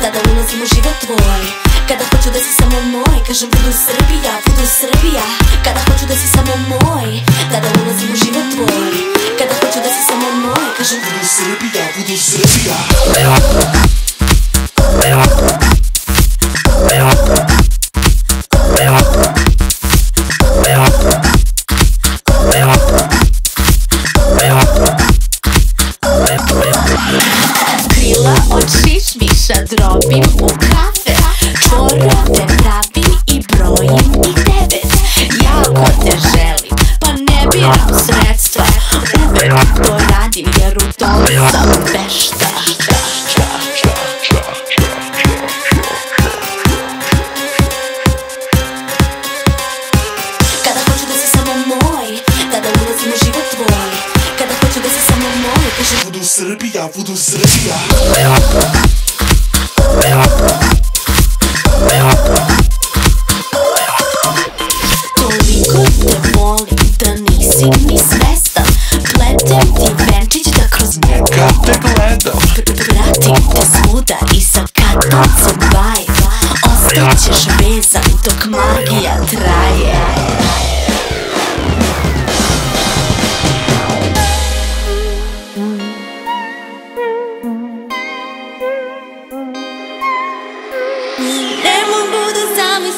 Tada да не назimo život tvoj Kada hoću da si samo moj Kažem budu Srbija, budu Srbija Kada hoću da si samo moj Da, da ne nazimo život tvoj Kada hoću da si samo moj Kažem budu Srbija, budu Srbija drobim u kafe pravim i brojim i devet. Jako te želim, pa ne biram sredstva. Uvek to radim jer u tome sam vešta život tvoj. Kada hoću da samo Budu Srbija, budu Srbija Toliko te volim da nisi ni svestan. Pletem ti venčić da kroz njega Kad te gledam. Pratim te svuda i sa katancom baje Ostaćeš vezan dok magija traje Samo budu sami